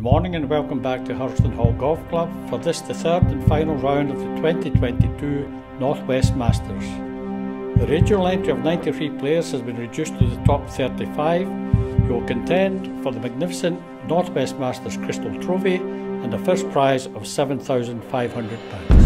Good morning and welcome back to Hurlston Hall Golf Club for this the third and final round of the 2022 Northwest Masters. The original entry of 93 players has been reduced to the top 35 who will contend for the magnificent Northwest Masters Crystal Trophy and the first prize of £7,500.